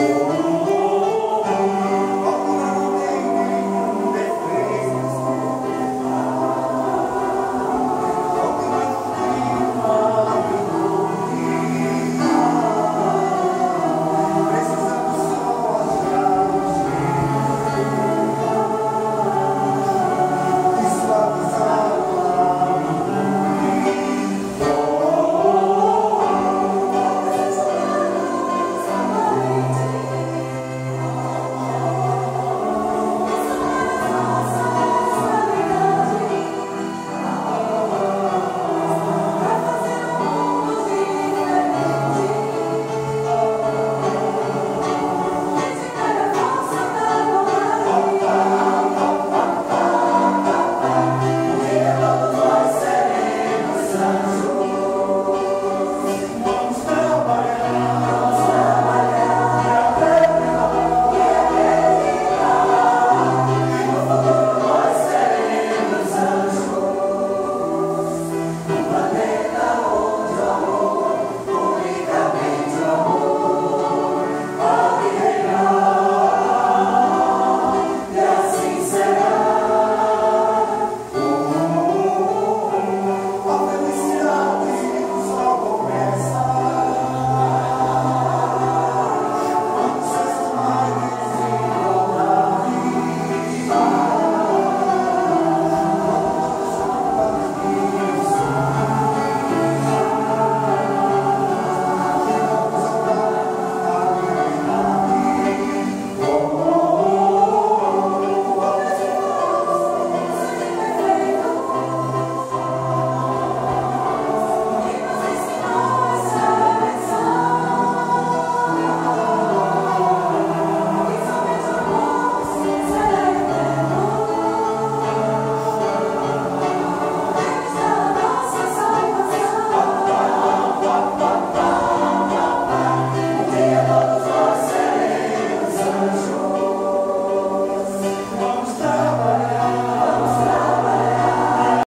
Oh.